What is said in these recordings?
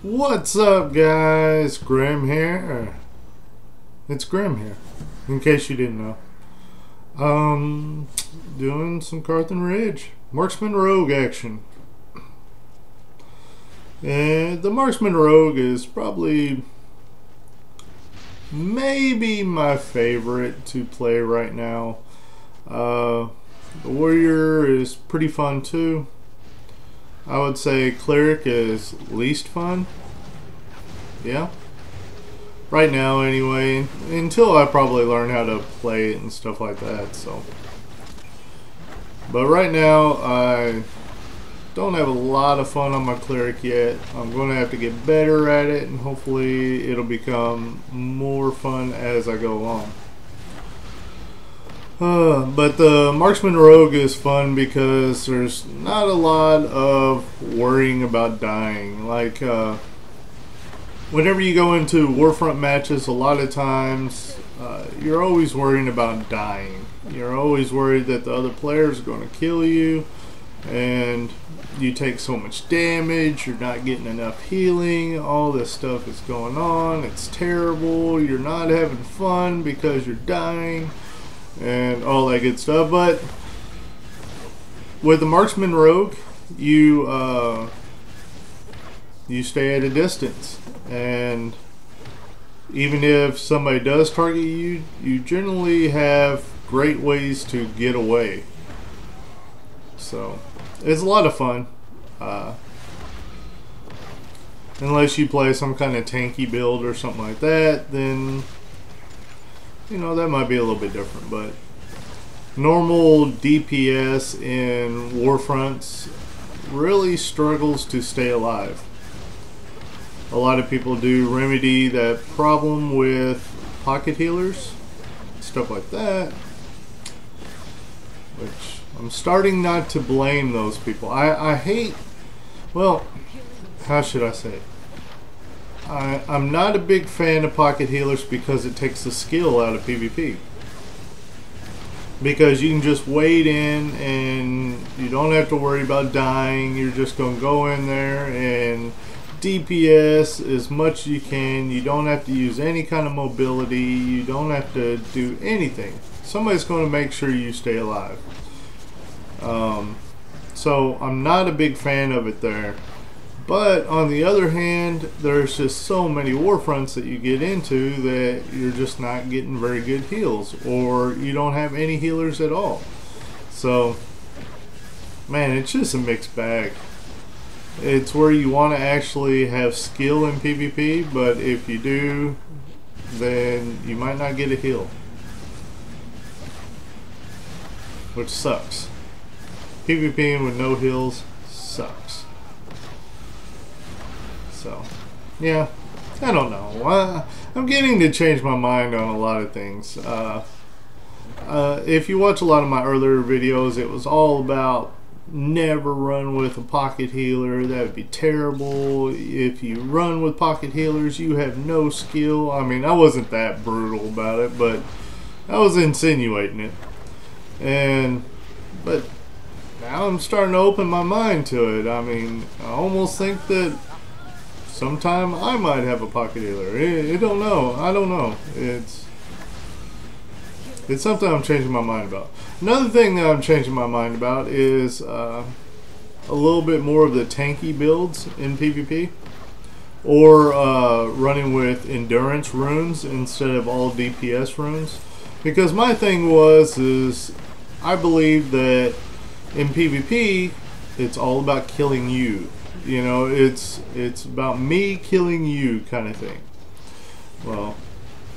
What's up, guys? Grim here. It's Grim here, in case you didn't know. Um, doing some Karthan Ridge marksman rogue action. And the marksman rogue is probably maybe my favorite to play right now. Uh, the warrior is pretty fun too. I would say cleric is least fun. Yeah. Right now, anyway, until I probably learn how to play it and stuff like that. So, but right now, I don't have a lot of fun on my cleric yet. I'm going to have to get better at it, and hopefully, it'll become more fun as I go along. Uh, but the marksman rogue is fun because there's not a lot of worrying about dying. Like uh, whenever you go into warfront matches, a lot of times uh, you're always worrying about dying. You're always worried that the other players are going to kill you, and you take so much damage. You're not getting enough healing. All this stuff is going on. It's terrible. You're not having fun because you're dying and all that good stuff. But with the marksman rogue, you uh, you stay at a distance, and even if somebody does target you, you generally have great ways to get away. So it's a lot of fun. Uh, unless you play some kind of tanky build or something like that, then you know, that might be a little bit different, but normal DPS in Warfronts really struggles to stay alive. A lot of people do remedy that problem with pocket healers, stuff like that, which I'm starting not to blame those people. I, I hate, well, how should I say it? I, I'm not a big fan of pocket healers because it takes the skill out of PvP. Because you can just wade in and you don't have to worry about dying. You're just going to go in there and DPS as much as you can. You don't have to use any kind of mobility. You don't have to do anything. Somebody's going to make sure you stay alive. Um, so I'm not a big fan of it there. But on the other hand, there's just so many war fronts that you get into that you're just not getting very good heals, or you don't have any healers at all. So, man, it's just a mixed bag. It's where you want to actually have skill in PvP, but if you do, then you might not get a heal. Which sucks. PvPing with no heals sucks. So, yeah, I don't know. Uh, I'm getting to change my mind on a lot of things. Uh, uh, if you watch a lot of my earlier videos, it was all about never run with a pocket healer. That would be terrible. If you run with pocket healers, you have no skill. I mean, I wasn't that brutal about it, but I was insinuating it. And, but now I'm starting to open my mind to it. I mean, I almost think that sometime I might have a pocket healer. I, don't know. I don't know. It's it's something I'm changing my mind about. Another thing that I'm changing my mind about is uh, a little bit more of the tanky builds in PvP, or uh, running with endurance runes instead of all DPS runes. Because my thing was is I believe that in PvP it's all about killing you you know, it's it's about me killing you kind of thing. Well,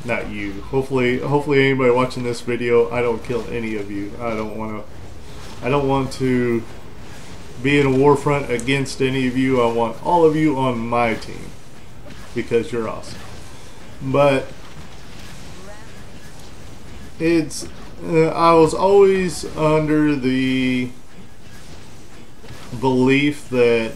not you. Hopefully, hopefully anybody watching this video, I don't kill any of you. I don't want to. I don't want to be in a war front against any of you. I want all of you on my team because you're awesome. But it's uh, I was always under the belief that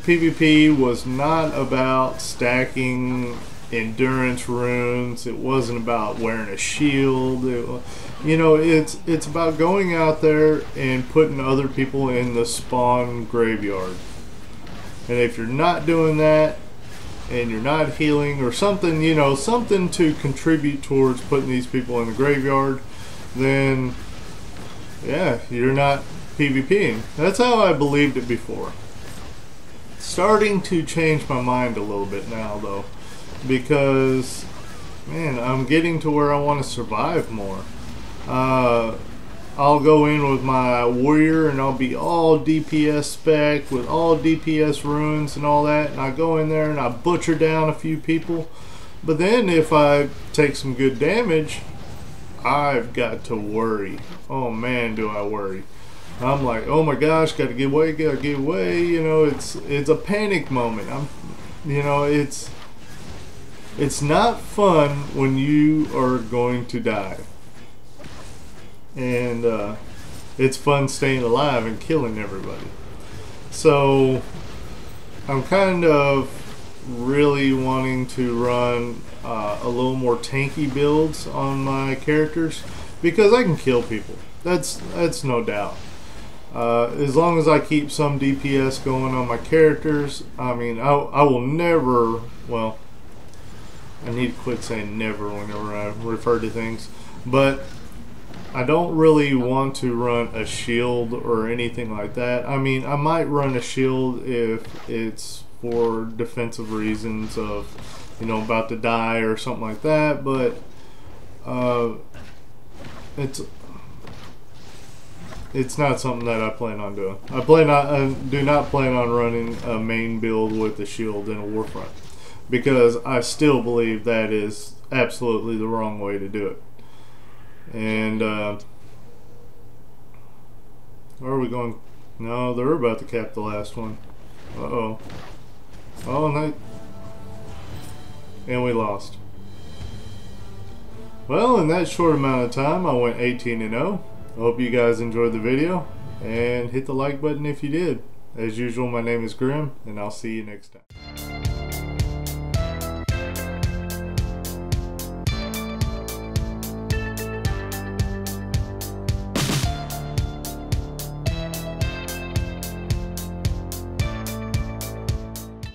PvP was not about stacking endurance runes. It wasn't about wearing a shield. It, you know, it's it's about going out there and putting other people in the spawn graveyard. And if you're not doing that, and you're not healing or something, you know, something to contribute towards putting these people in the graveyard, then yeah, you're not PvPing. That's how I believed it before. Starting to change my mind a little bit now though, because man, I'm getting to where I want to survive more. Uh, I'll go in with my warrior and I'll be all DPS spec with all DPS runes and all that and I go in there and I butcher down a few people. But then if I take some good damage I've got to worry. Oh man do I worry I'm like oh my gosh gotta get away gotta get away you know it's it's a panic moment I'm you know it's it's not fun when you are going to die and uh, it's fun staying alive and killing everybody. So I'm kind of really wanting to run uh, a little more tanky builds on my characters because I can kill people. That's that's no doubt. Uh, as long as I keep some DPS going on my characters, I mean, I, I will never, well, I need to quit saying never whenever I refer to things, but I don't really want to run a shield or anything like that. I mean, I might run a shield if it's for defensive reasons of, you know, about to die or something like that, but uh, it's it's not something that I plan on doing. I plan on, I do not plan on running a main build with a shield in a warfront because I still believe that is absolutely the wrong way to do it. And, uh, are we going? No, they're about to cap the last one. Uh-oh. Oh, and And we lost. Well, in that short amount of time, I went 18 and 0. Hope you guys enjoyed the video, and hit the like button if you did. As usual, my name is Grim, and I'll see you next time.